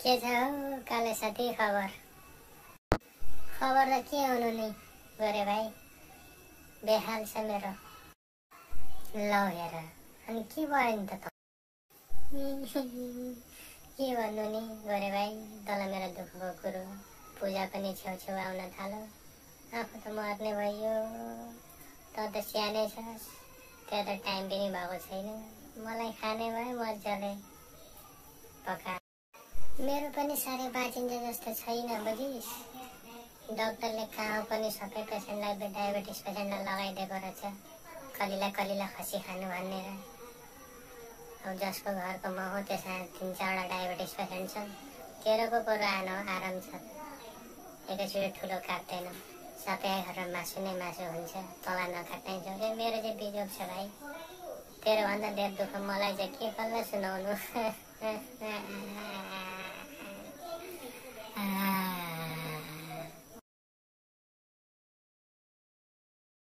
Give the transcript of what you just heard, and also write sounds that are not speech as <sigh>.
के छ काले साथी खबर. खबर त के हुनु नि गरे भाइ बेहाल छ मेरो ल हेर अनि के भयो नि त. के भन्नु नि? गरे भाइ तँलाई मेरो दुःखको कुरो. पूजा पनि छेउछेउ आउन थाल्यो आफू त मर्ने भइयो त त सानै छस्. त्यहाँ त टाइम पनि भएको छैन मलाई खाने भए मजाले पका मेरो पनि साह्रै बाँचिन्छ जस्तो छैन बुझिस्। डक्टरले कहाँ पनि सबै पेसेन्टलाई डायबिटिस पेसेन्टलाई लगाइदिएको रहेछ। कलिला कलिला खसी खानु भनेर अब जसको घरको म हो त्यसमा तिन चारवटा डायबिटिस पेसेन्ट छन्। तेह्रको कुरो आनो आराम छ। एकैचोटि ठुलो काट्दैन। सबै घरमा मासु नै मासु हुन्छ। तला नकाट्नै छ। मेरो चाहिँ बिजोग छ भाइ। तेरोभन्दा धेर दुःख मलाई चाहिँ के कसलाई सुनाउनु? <laughs>